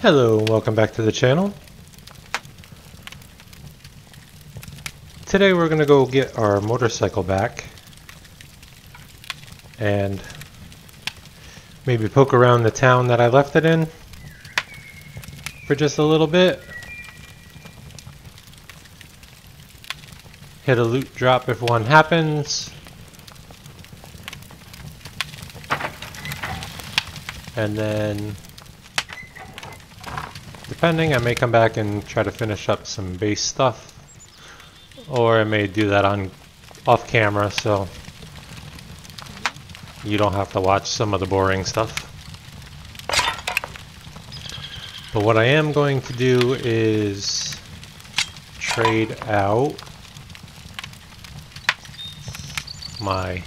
Hello and welcome back to the channel. Today we're going to go get our motorcycle back and maybe poke around the town that I left it in for just a little bit. Hit a loot drop if one happens. And then depending I may come back and try to finish up some base stuff or I may do that on off camera so you don't have to watch some of the boring stuff. But what I am going to do is trade out my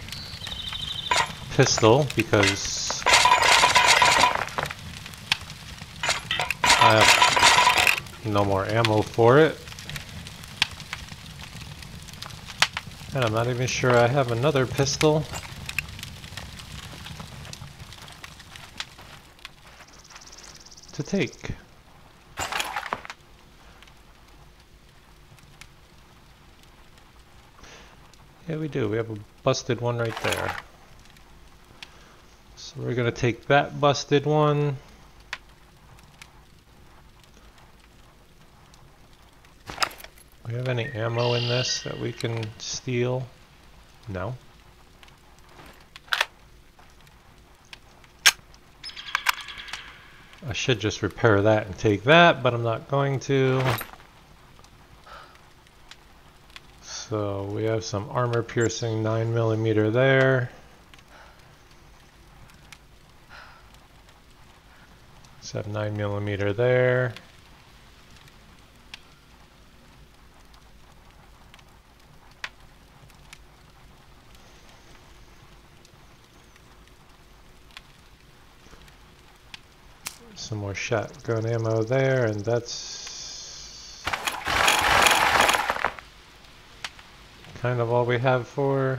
pistol because I have no more ammo for it. And I'm not even sure I have another pistol. to take. Yeah, we do. We have a busted one right there. So we're going to take that busted one. We have any ammo in this that we can steal? No. I should just repair that and take that, but I'm not going to. So we have some armor piercing 9 millimeter there. Let's have 9 millimeter there. Some more shotgun ammo there, and that's kind of all we have for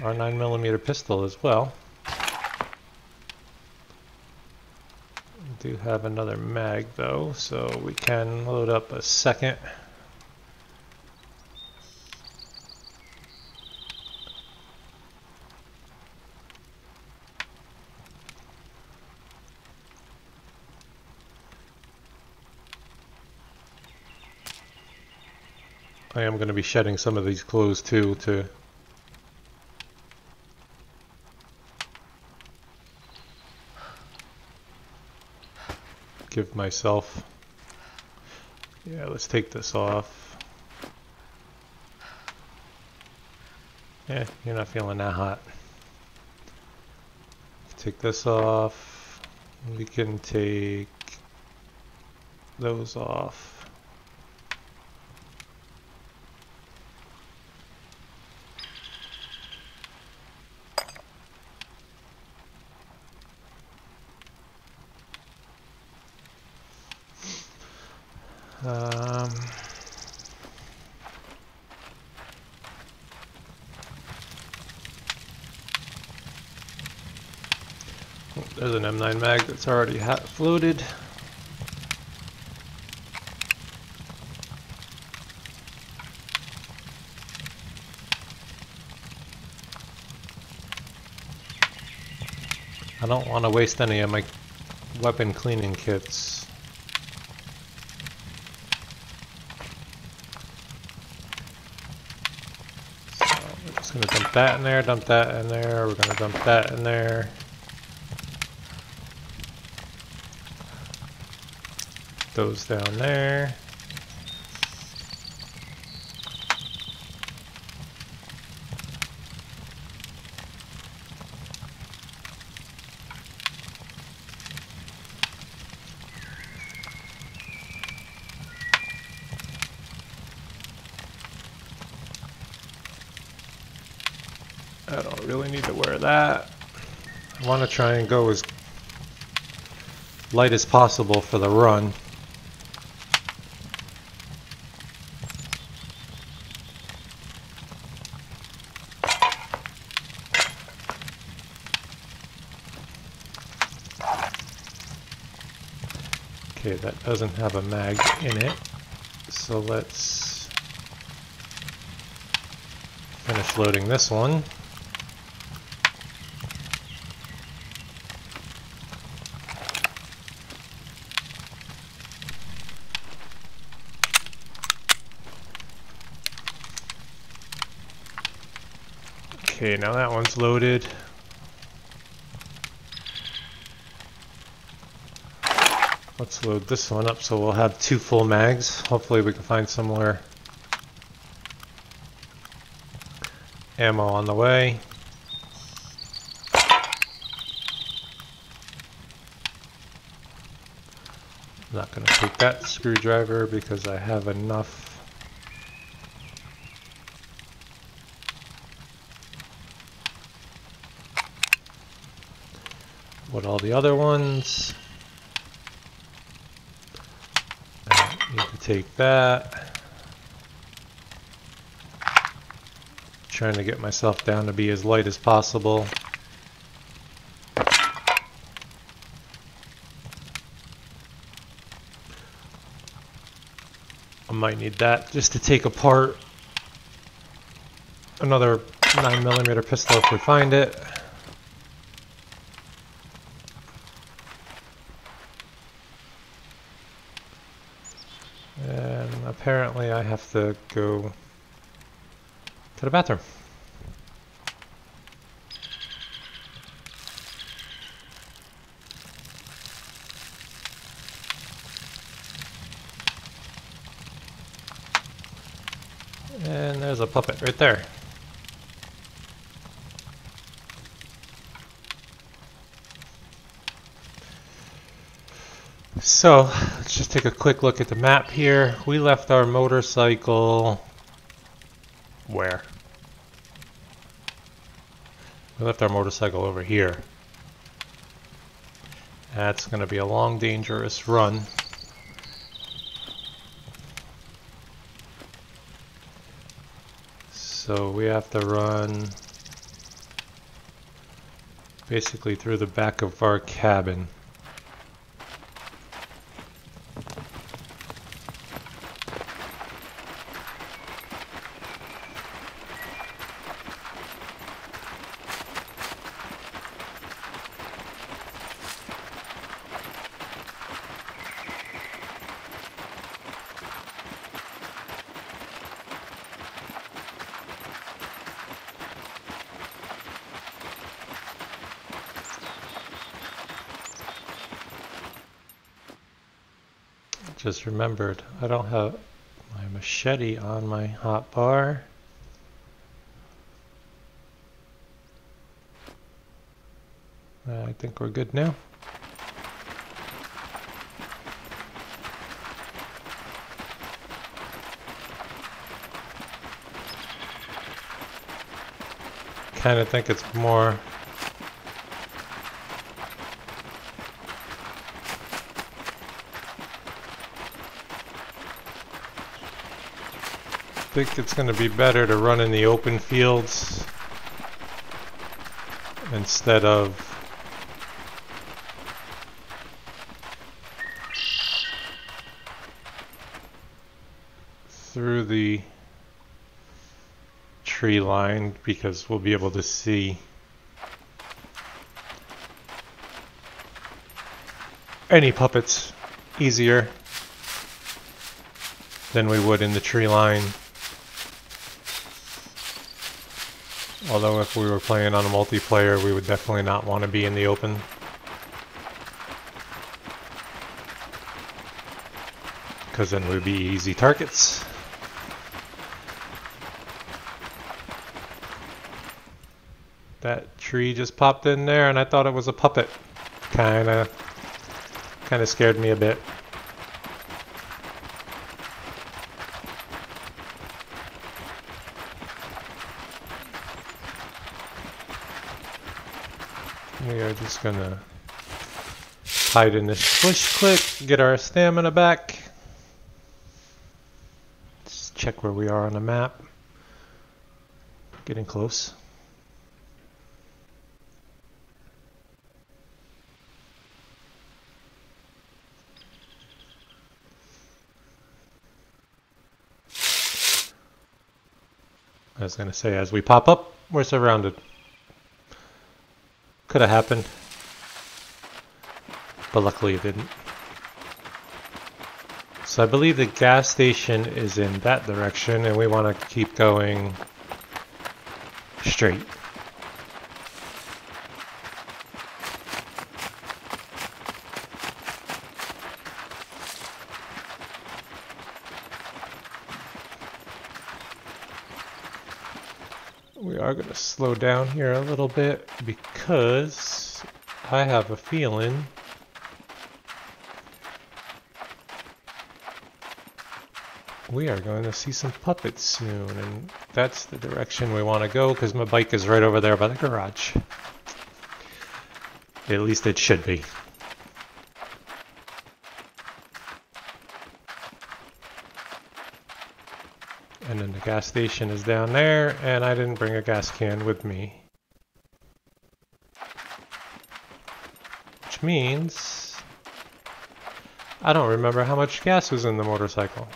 our 9mm pistol as well. We do have another mag though, so we can load up a second. I am going to be shedding some of these clothes too to give myself. Yeah let's take this off. Yeah you're not feeling that hot. Take this off. We can take those off Um, there's an M9 mag that's already floated. I don't want to waste any of my weapon cleaning kits. Just gonna dump that in there, dump that in there, we're gonna dump that in there. Those down there. I don't really need to wear that. I want to try and go as light as possible for the run. Okay, that doesn't have a mag in it. So let's finish loading this one. Okay, now that one's loaded. Let's load this one up so we'll have two full mags. Hopefully we can find similar ammo on the way. I'm not going to take that screwdriver because I have enough what all the other ones take that. Trying to get myself down to be as light as possible. I might need that just to take apart another 9mm pistol if we find it. apparently I to go to the bathroom. And there's a puppet right there. So, take a quick look at the map here. We left our motorcycle... Where? We left our motorcycle over here. That's going to be a long, dangerous run. So we have to run basically through the back of our cabin. Just remembered I don't have my machete on my hot bar. I think we're good now. Kind of think it's more think it's going to be better to run in the open fields instead of through the tree line because we'll be able to see. Any puppets easier than we would in the tree line Although if we were playing on a multiplayer, we would definitely not want to be in the open. Because then we'd be easy targets. That tree just popped in there and I thought it was a puppet. Kinda, kinda scared me a bit. We are just gonna hide in this bush quick, get our stamina back. Let's check where we are on the map. Getting close. I was going to say, as we pop up, we're surrounded. Could have happened. But luckily it didn't. So I believe the gas station is in that direction and we want to keep going straight. Slow down here a little bit because I have a feeling we are going to see some puppets soon and that's the direction we want to go because my bike is right over there by the garage. At least it should be. And then the gas station is down there, and I didn't bring a gas can with me. Which means... I don't remember how much gas was in the motorcycle.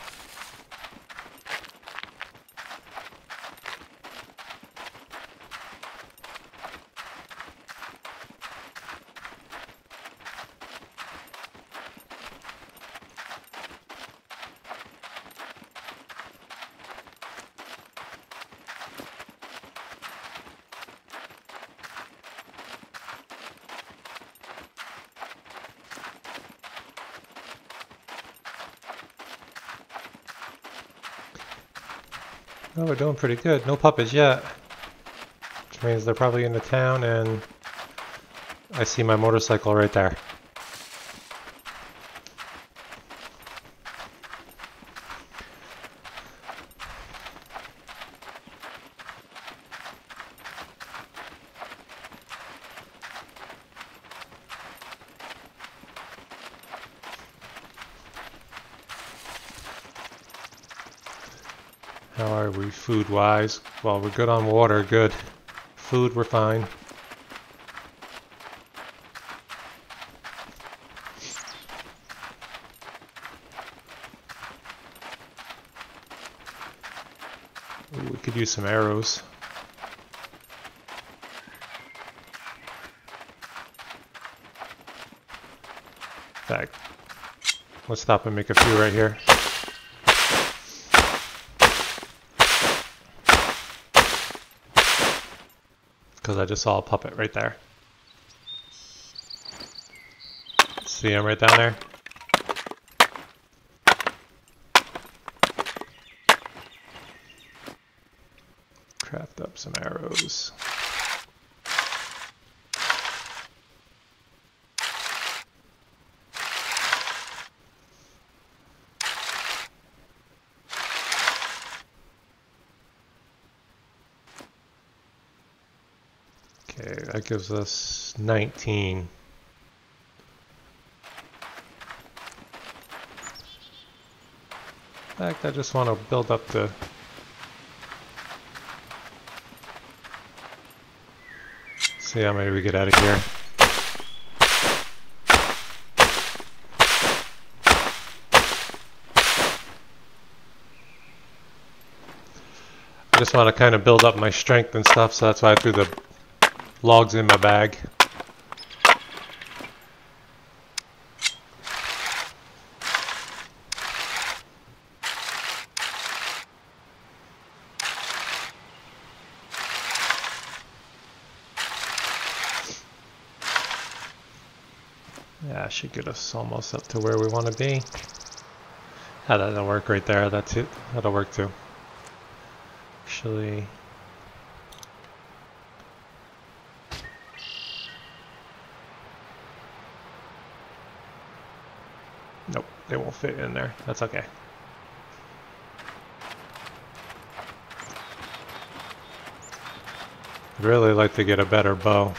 Oh, we're doing pretty good. No puppets yet. Which means they're probably in the town and I see my motorcycle right there. How are wise? Well, we're good on water, good. Food, we're fine. Ooh, we could use some arrows. Fact, let's stop and make a few right here. Because I just saw a puppet right there. See him right down there? Craft up some arrows. Okay, that gives us 19. In fact, I just want to build up the... See how many we get out of here. I just want to kind of build up my strength and stuff, so that's why I threw the logs in my bag. Yeah, should get us almost up to where we want to be. Ah, that'll work right there. That's it. That'll work too. Actually, Nope, they won't fit in there. That's okay. I'd really like to get a better bow.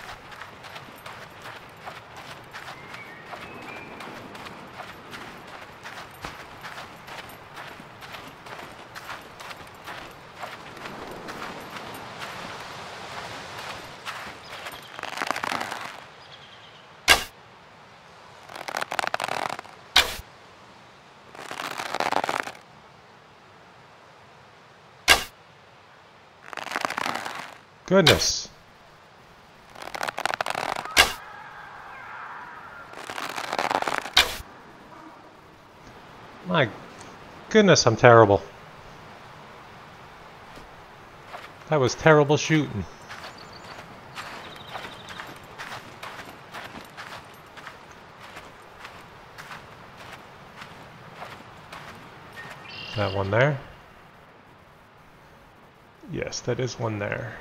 Goodness, I'm terrible. That was terrible shooting. That one there? Yes, that is one there.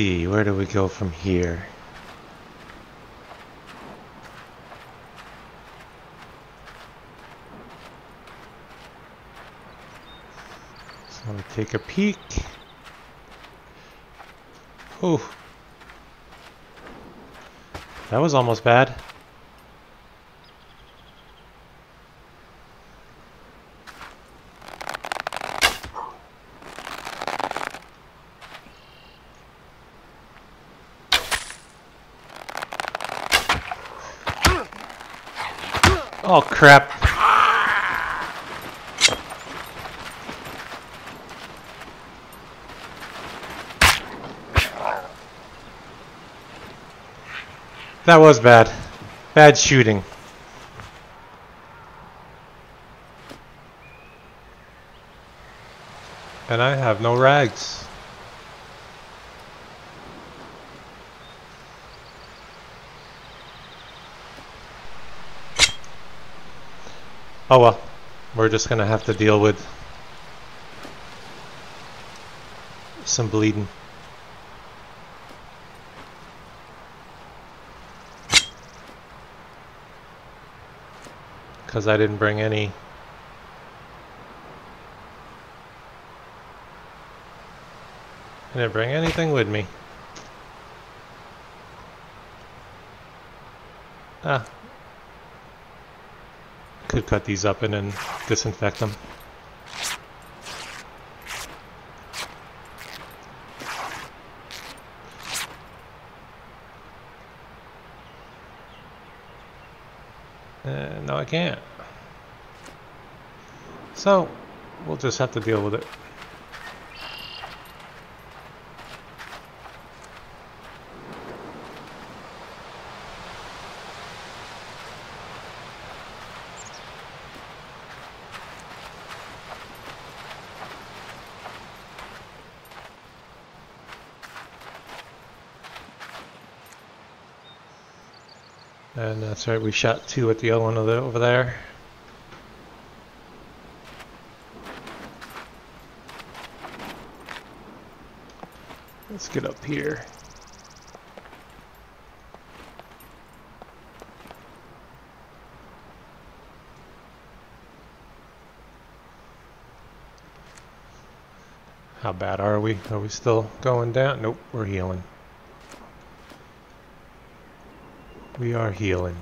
See, where do we go from here? So let me take a peek. Oh, that was almost bad. Oh crap. That was bad. Bad shooting. And I have no rags. Oh well, we're just gonna have to deal with some bleeding. Because I didn't bring any I didn't bring anything with me. Ah, could cut these up and then disinfect them. Uh, no, I can't. So, we'll just have to deal with it. And that's right, we shot two at the other one over there. Let's get up here. How bad are we? Are we still going down? Nope, we're healing. We are healing.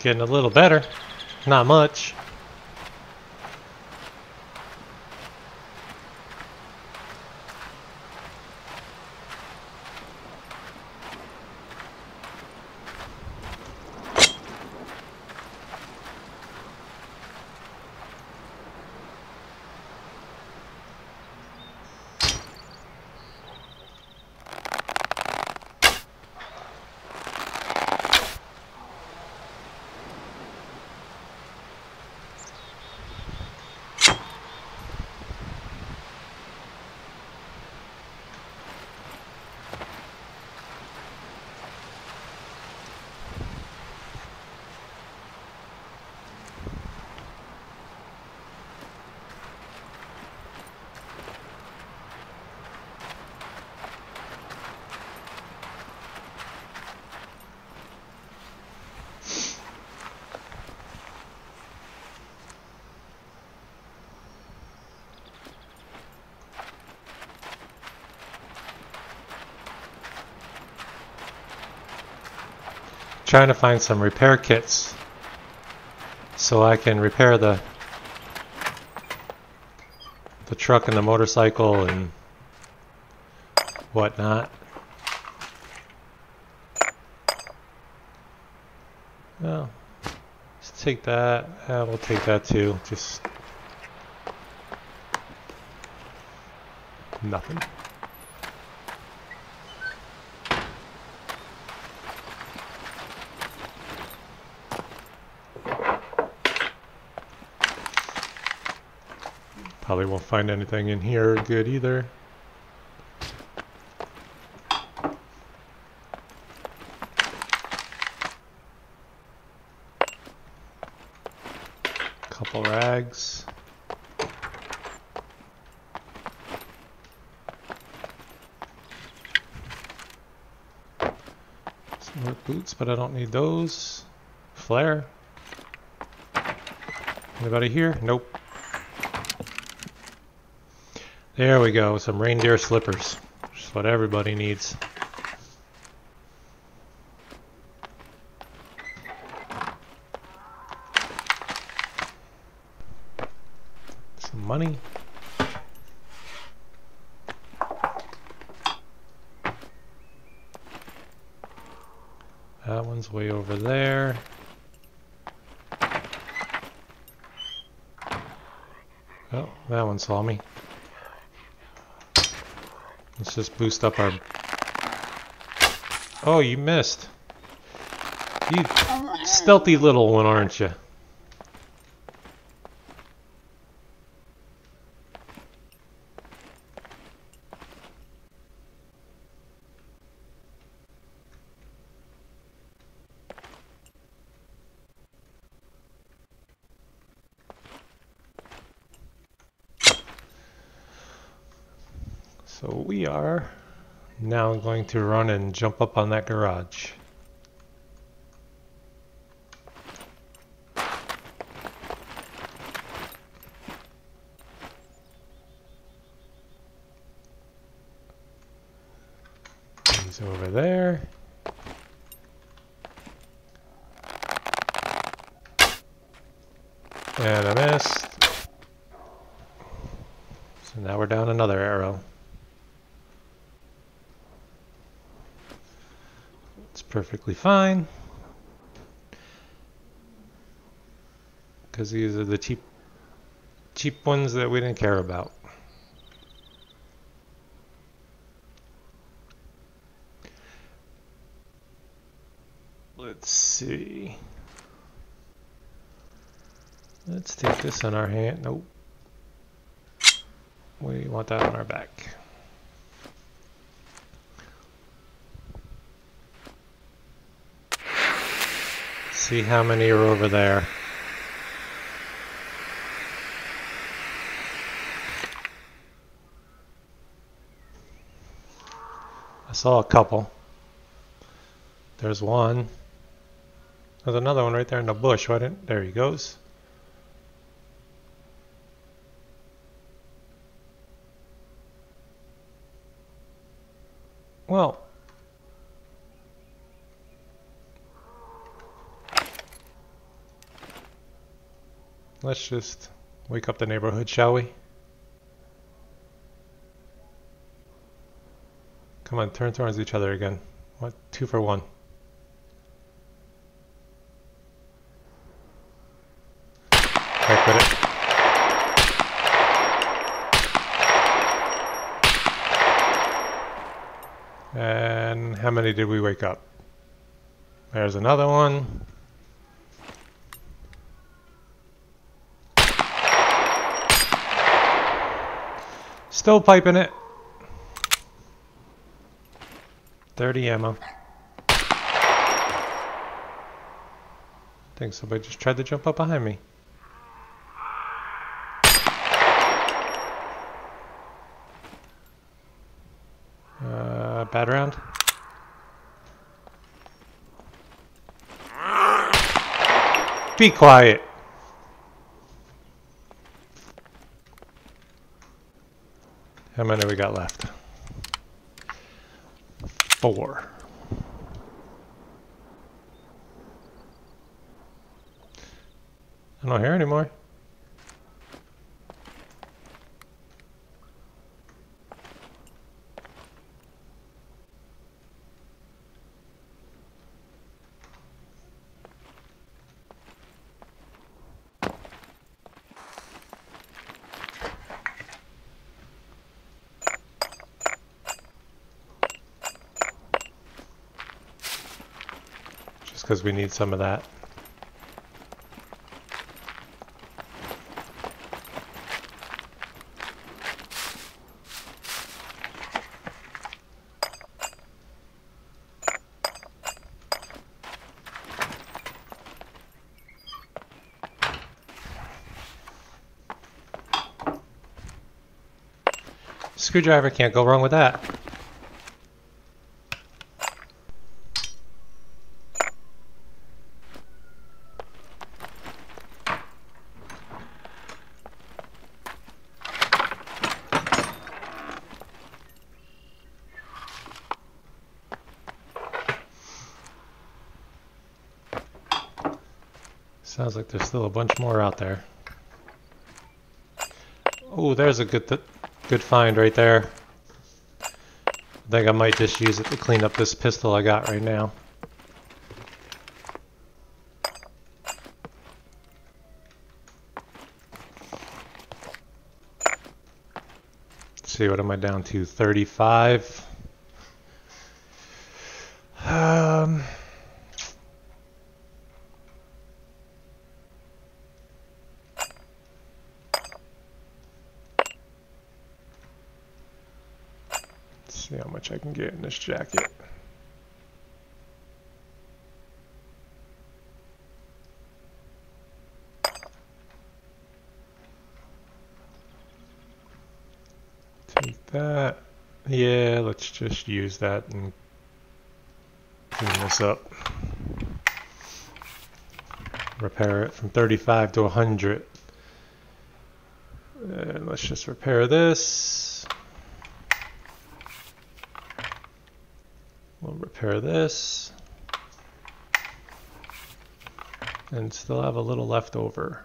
Getting a little better. Not much. Trying to find some repair kits so I can repair the the truck and the motorcycle and whatnot. Well, let's take that. Yeah, we'll take that too. Just nothing. Probably won't find anything in here good either. Couple rags. Some boots, but I don't need those. Flare. Anybody here? Nope. There we go, some reindeer slippers. Just what everybody needs. Some money. That one's way over there. Oh, that one saw me. Let's just boost up our... Oh, you missed. You oh stealthy little one, aren't you? So we are now going to run and jump up on that garage. He's over there. And I missed. So now we're down another arrow. Perfectly fine. Because these are the cheap, cheap ones that we didn't care about. Let's see. Let's take this on our hand. Nope. We want that on our back. See how many are over there. I saw a couple. There's one. There's another one right there in the bush. Why didn't, there he goes. Well, Let's just wake up the neighborhood, shall we? Come on, turn towards each other again. What? Two for one. Heck with it. And how many did we wake up? There's another one. Still piping it. 30 ammo. Think somebody just tried to jump up behind me. Uh, bad round. Be quiet. How many we got left? Four. I don't hear anymore. Just because we need some of that. Screwdriver can't go wrong with that. Sounds like there's still a bunch more out there. Oh, there's a good th good find right there. I think I might just use it to clean up this pistol I got right now. See, what am I down to? 35. See how much I can get in this jacket. Take that. Yeah, let's just use that and clean this up. Repair it from 35 to 100. And let's just repair this. We'll repair this. And still have a little left over.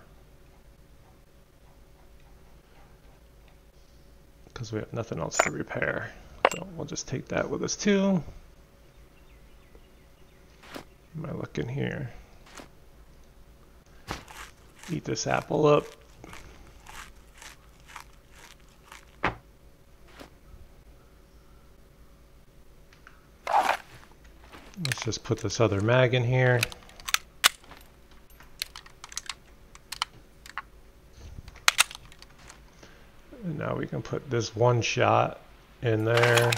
Because we have nothing else to repair. So we'll just take that with us too. Am I looking here? Eat this apple up. Let's just put this other mag in here. And now we can put this one shot in there.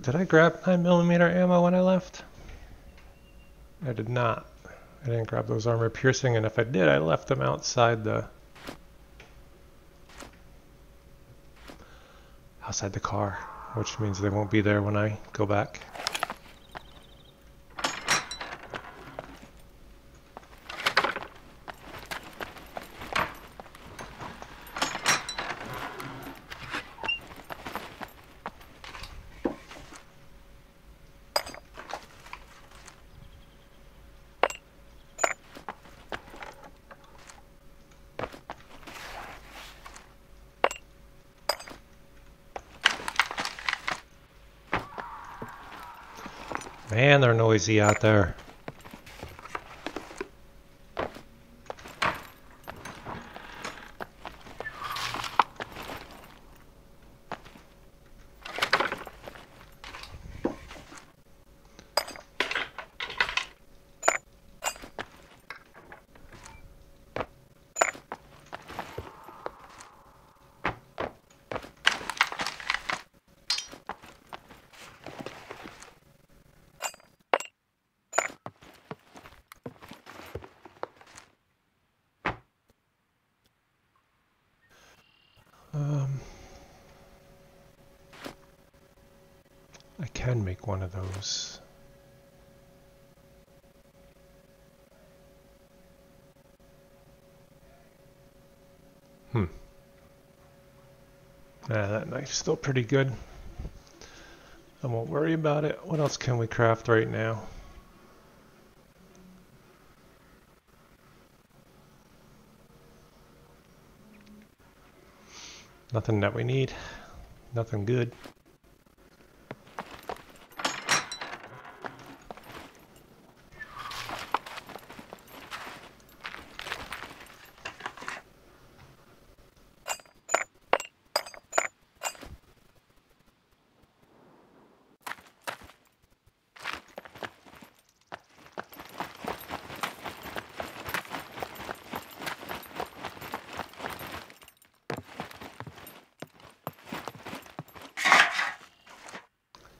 Did I grab 9mm ammo when I left? I did not. I didn't grab those armor piercing, and if I did, I left them outside the outside the car, which means they won't be there when I go back. Man, they're noisy out there. Um, I can make one of those. Hmm. Still pretty good. I won't worry about it. What else can we craft right now? Nothing that we need. Nothing good.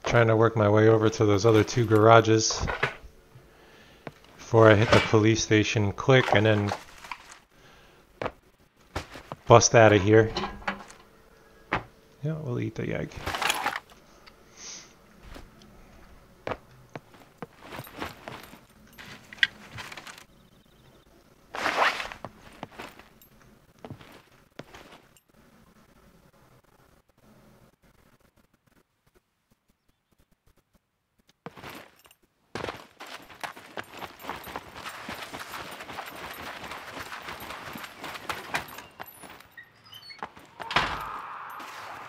Trying to work my way over to those other two garages before I hit the police station quick and then bust out of here. Yeah, we'll eat the egg.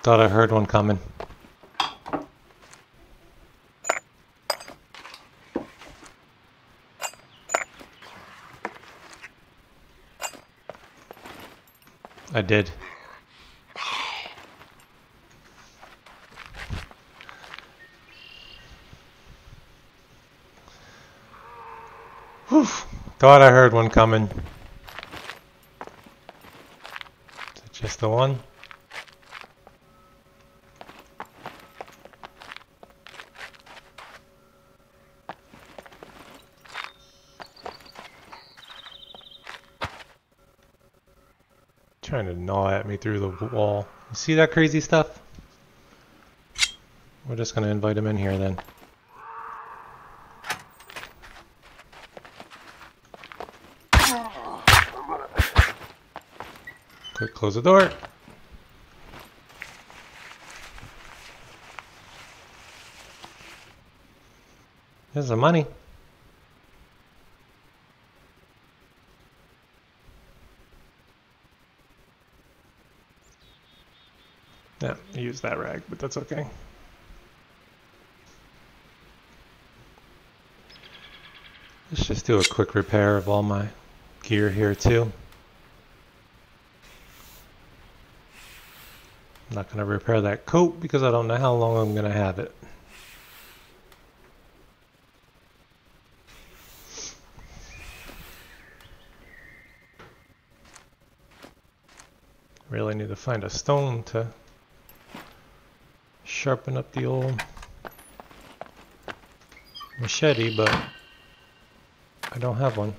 Thought I heard one coming. I did. Whew. Thought I heard one coming. Is it just the one? Me through the wall. You see that crazy stuff? We're just gonna invite him in here then. Quick, close the door. Here's the money. Yeah, I used that rag, but that's okay. Let's just do a quick repair of all my gear here too. I'm not going to repair that coat because I don't know how long I'm going to have it. Really need to find a stone to sharpen up the old machete, but I don't have one.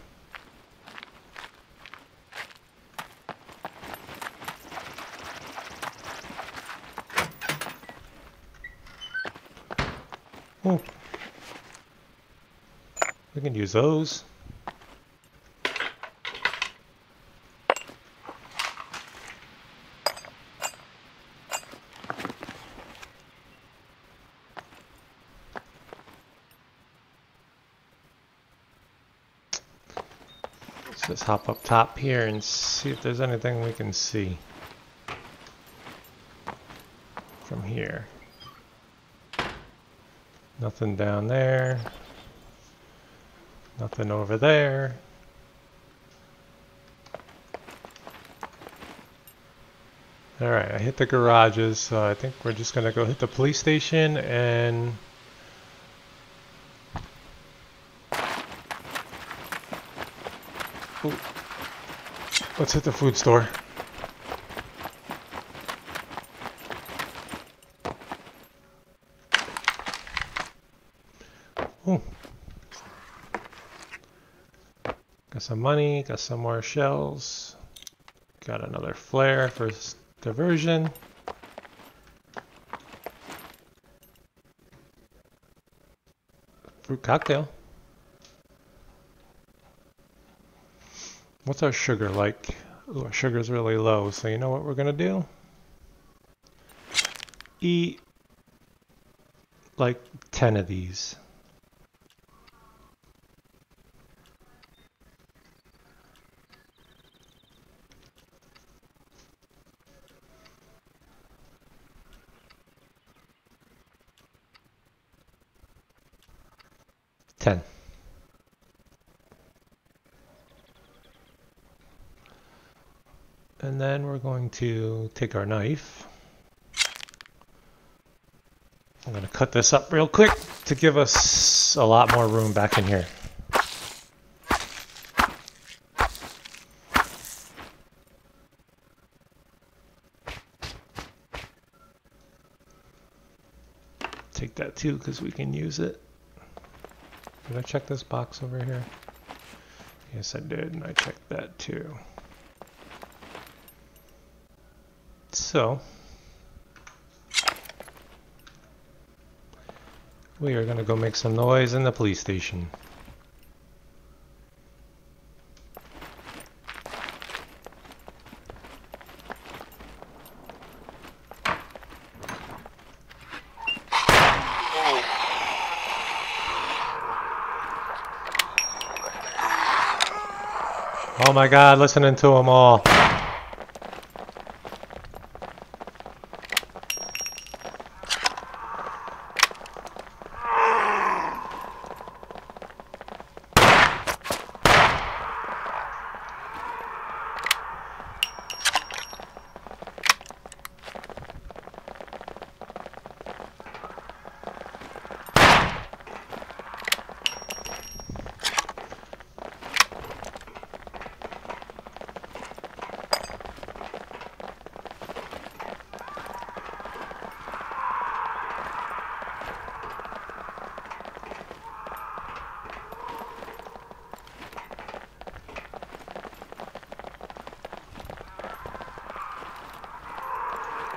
Oh. We can use those. Up top here and see if there's anything we can see from here. Nothing down there. Nothing over there. Alright, I hit the garages, so I think we're just gonna go hit the police station and... Let's hit the food store. Ooh. Got some money, got some more shells. Got another flare for diversion. Fruit cocktail. What's our sugar like? Ooh, our sugar's really low, so you know what we're gonna do? Eat like 10 of these. Ten. And then we're going to take our knife. I'm going to cut this up real quick to give us a lot more room back in here. Take that too because we can use it. Did I check this box over here? Yes, I did, and I checked that too. So, we are going to go make some noise in the police station. Oh my god, listening to them all.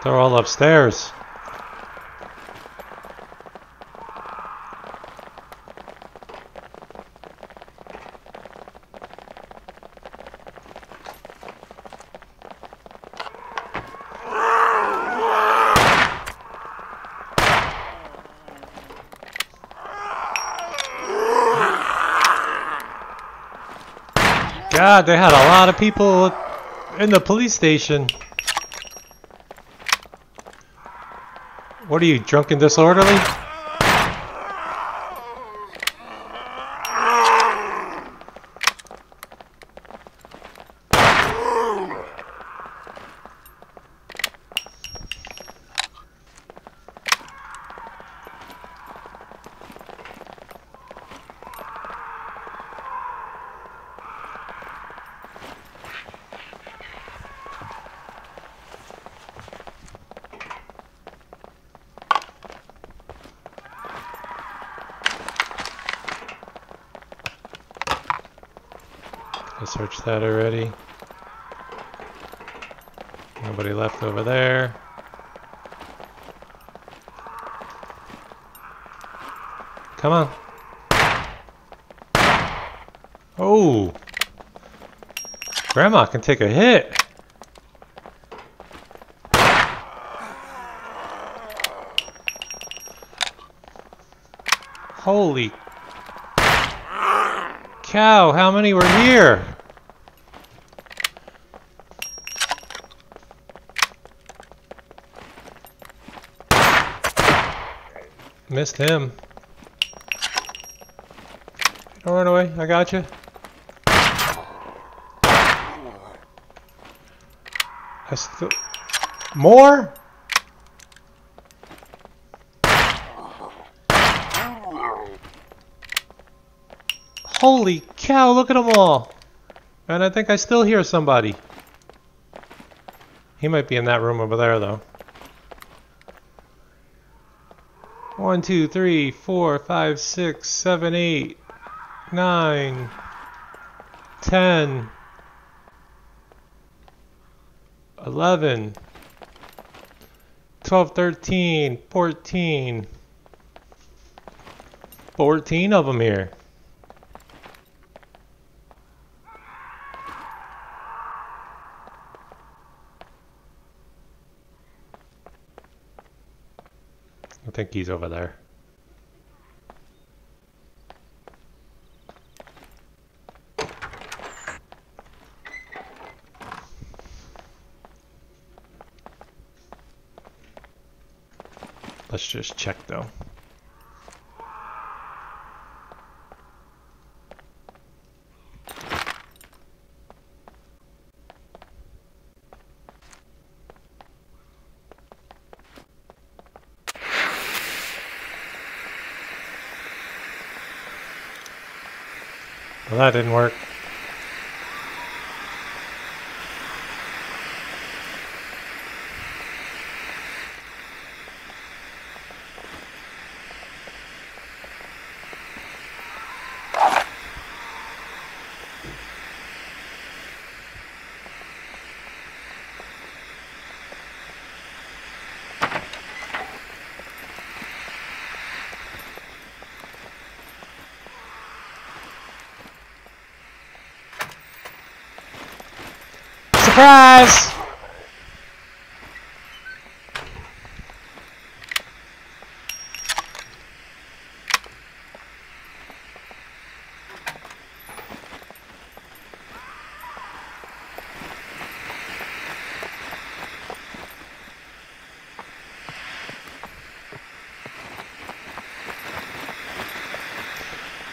They're all upstairs. God, they had a lot of people in the police station. What are you, drunk and disorderly? I searched that already. Nobody left over there. Come on. Oh! Grandma can take a hit. Holy cow, how many were here? Missed him. Don't run away. I got you. I still... More? Holy cow, look at them all. And I think I still hear somebody. He might be in that room over there, though. One, two, three, four, five, six, seven, eight, nine, ten, eleven, twelve, thirteen, fourteen. Fourteen of them here. Think he's over there. Let's just check though. Well, that didn't work. Surprise!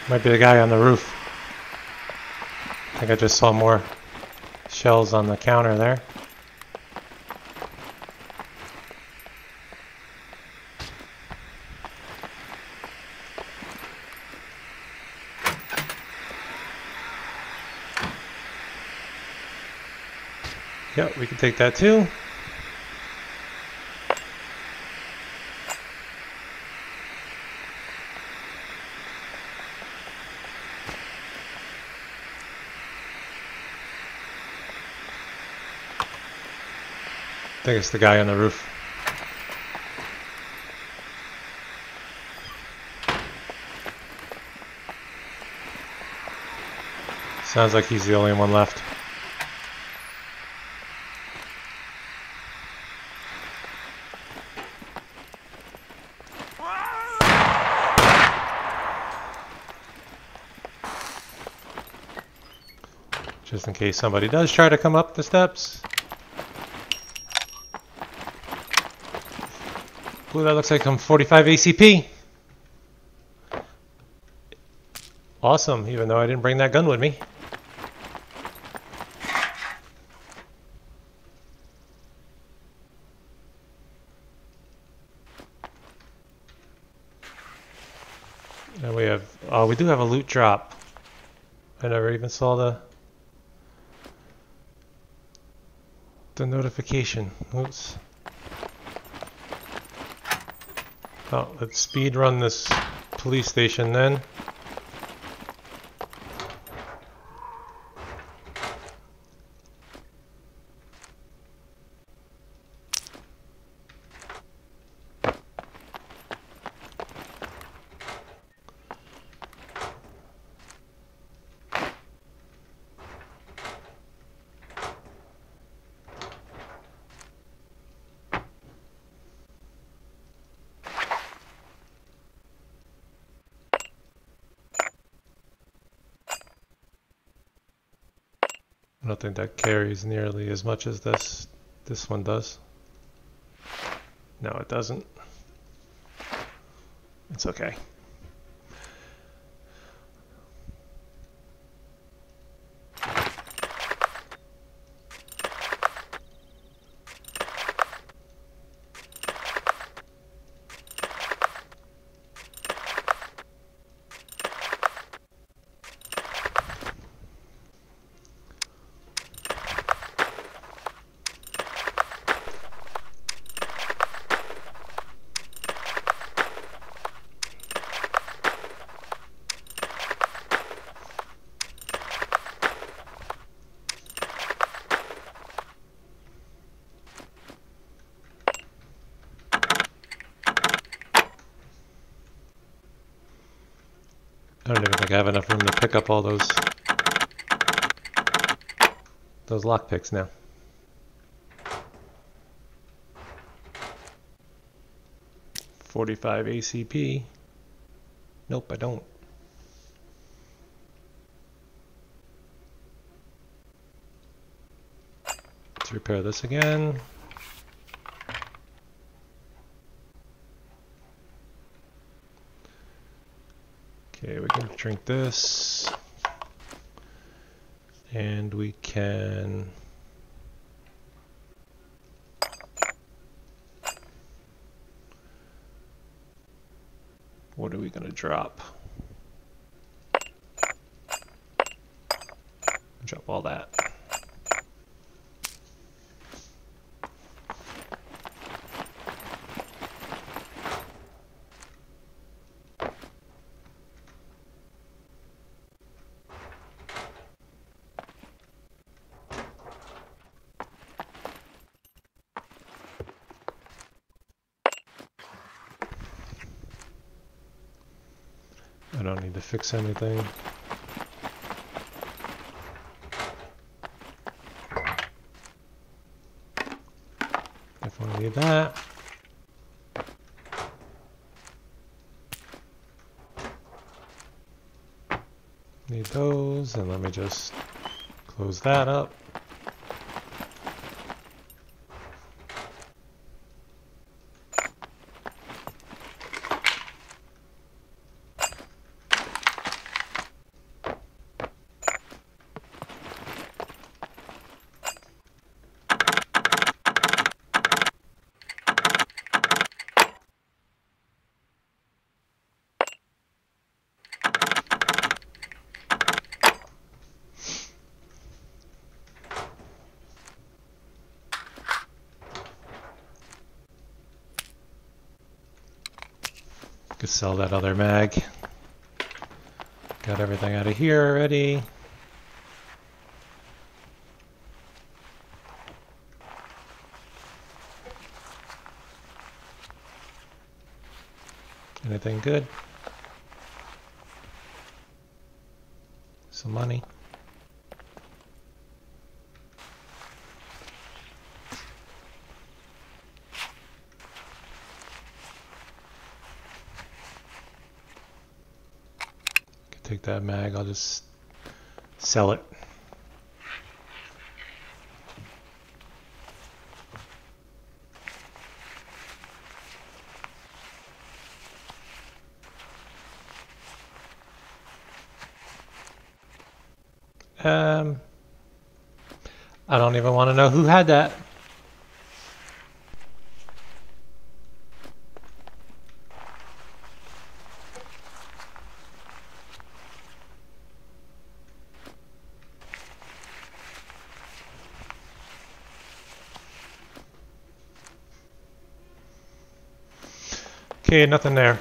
Might be the guy on the roof. I think I just saw more shells on the counter there. Yep, we can take that too. Think it's the guy on the roof. Sounds like he's the only one left. Just in case somebody does try to come up the steps. Ooh, that looks like I'm 45 ACP. Awesome, even though I didn't bring that gun with me. And we have, oh, we do have a loot drop. I never even saw the the notification. Oops. Oh, let's speed run this police station then. Think that carries nearly as much as this this one does. No, it doesn't. It's okay. I have enough room to pick up all those those lockpicks now. Forty-five ACP. Nope, I don't. Let's repair this again. Okay, we can drink this. And we can... What are we going to drop? Drop all that. I don't need to fix anything. Definitely need that. Need those, and let me just close that up. Could sell that other mag. Got everything out of here already. Anything good? Some money. Could take that mag, I'll just sell it. Um, I don't even want to know who had that. Okay, nothing there.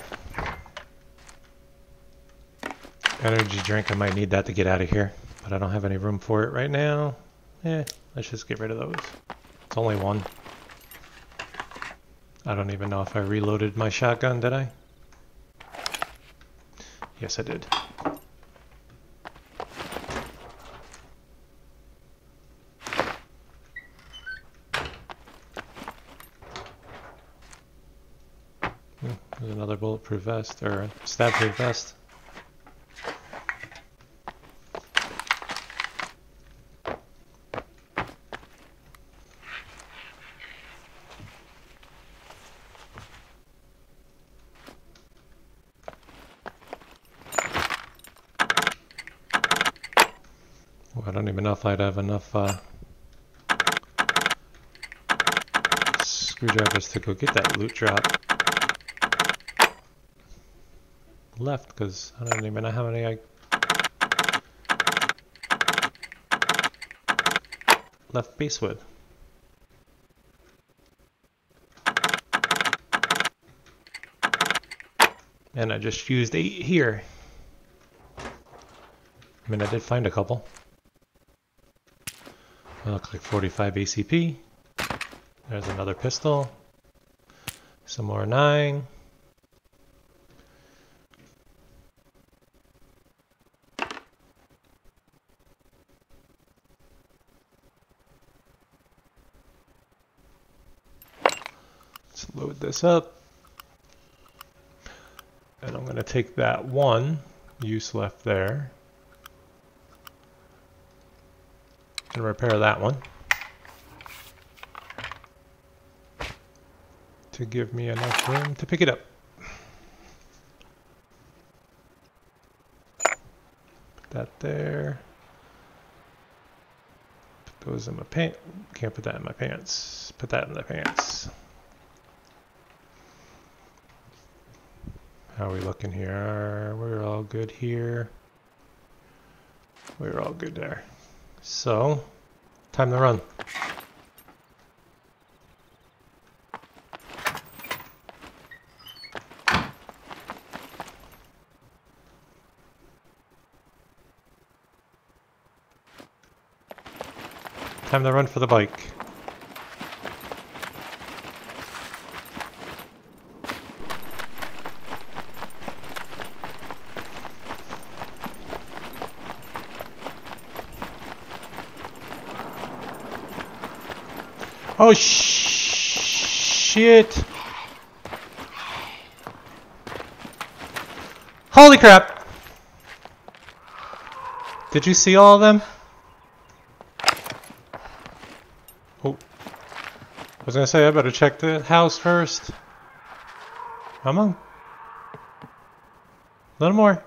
Energy drink, I might need that to get out of here, but I don't have any room for it right now. Eh, let's just get rid of those. It's only one. I don't even know if I reloaded my shotgun, did I? Yes, I did. Hmm, There's bulletproof vest, or stab-proof vest. Well, I don't even know if I'd have enough uh, screwdrivers to go get that loot drop left because I don't even know how many I left base with. And I just used eight here. I mean, I did find a couple. I look like 45 ACP. There's another pistol. Some more 9. Let's load this up. And I'm going to take that one use left there and repair that one to give me enough room to pick it up. Put that there. Put those in my pants. Can't put that in my pants. Put that in the pants. How are we looking here? We're all good here. We're all good there. So, time to run. Time to run for the bike. Oh sh shit! Holy crap! Did you see all of them? Oh. I was gonna say I better check the house first. Come on. A little more.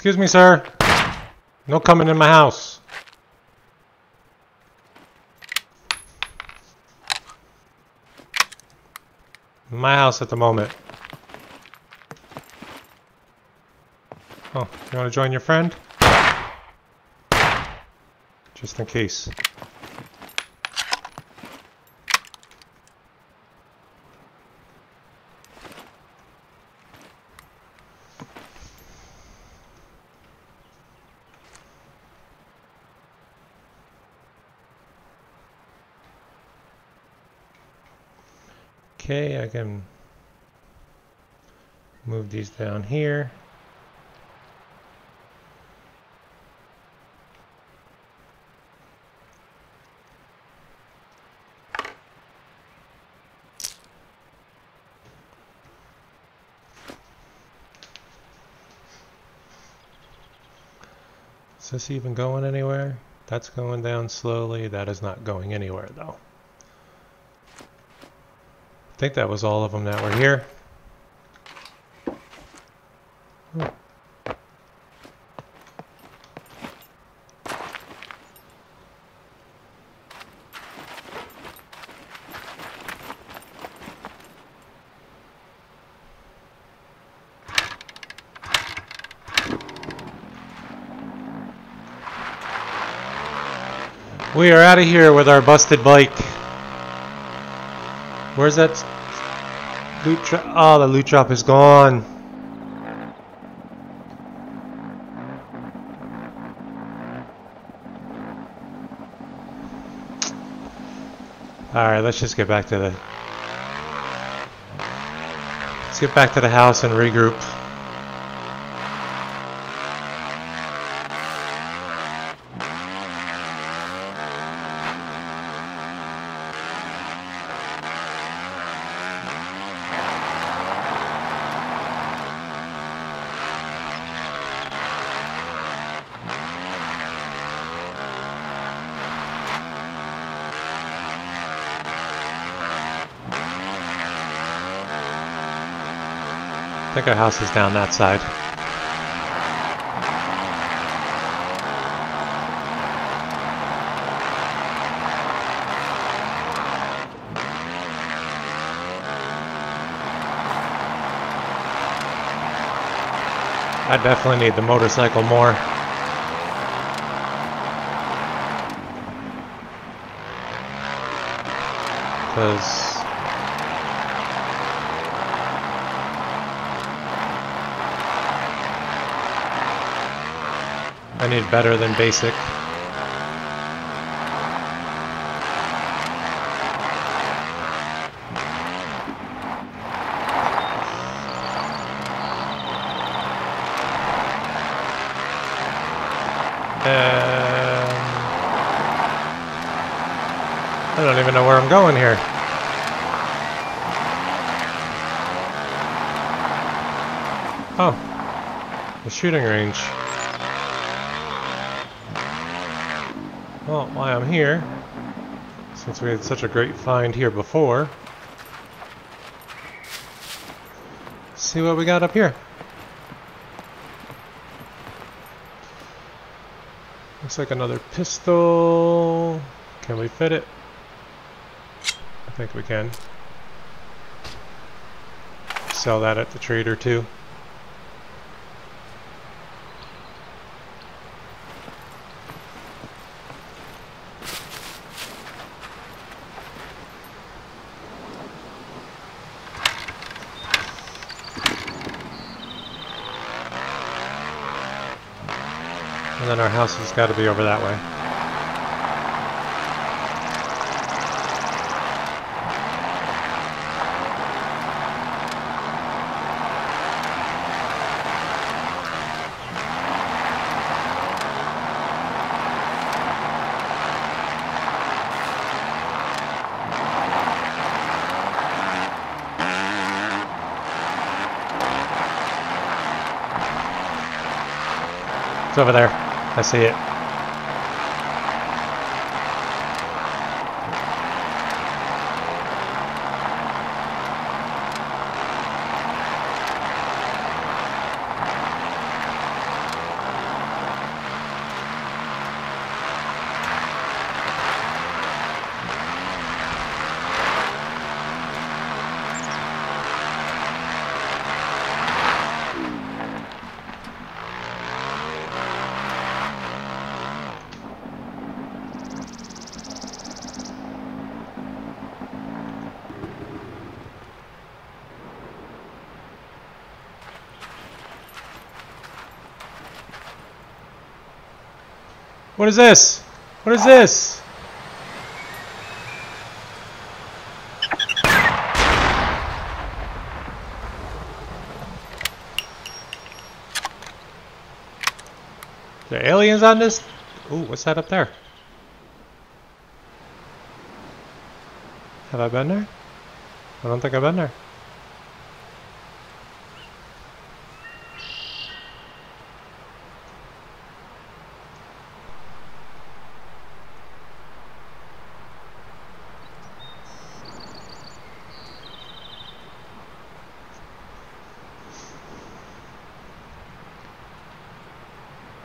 Excuse me, sir. No coming in my house. My house at the moment. Oh, you want to join your friend? Just in case. Okay, I can move these down here. Is this even going anywhere? That's going down slowly. That is not going anywhere though. I think that was all of them that were here. We are out of here with our busted bike. Where's that loot trap? Oh, the loot drop is gone. Alright, let's just get back to the... Let's get back to the house and regroup. Think our house is down that side. I definitely need the motorcycle more. Because I need better than basic. Um, I don't even know where I'm going here. Oh, the shooting range. Well, why I'm here, since we had such a great find here before, see what we got up here. Looks like another pistol. Can we fit it? I think we can. Sell that at the trader too then our house has got to be over that way. It's over there. I see it. What is this? What is this? The aliens on this? Ooh, what's that up there? Have I been there? I don't think I've been there.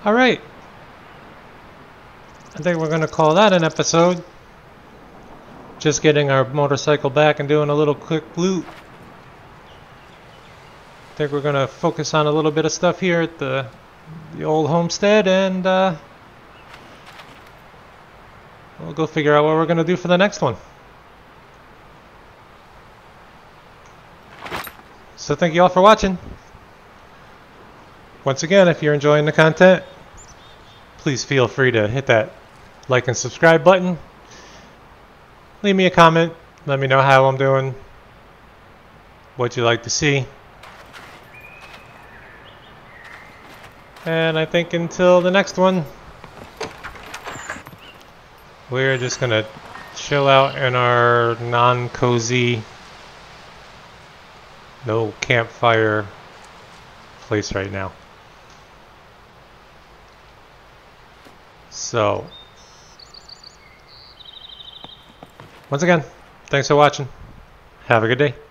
All right. I think we're going to call that an episode. Just getting our motorcycle back and doing a little quick loot. I think we're going to focus on a little bit of stuff here at the, the old homestead and uh, we'll go figure out what we're going to do for the next one. So thank you all for watching. Once again, if you're enjoying the content, please feel free to hit that like and subscribe button. Leave me a comment. Let me know how I'm doing, what you'd like to see. And I think until the next one, we're just going to chill out in our non-cozy, no campfire place right now. So, once again, thanks for watching. Have a good day.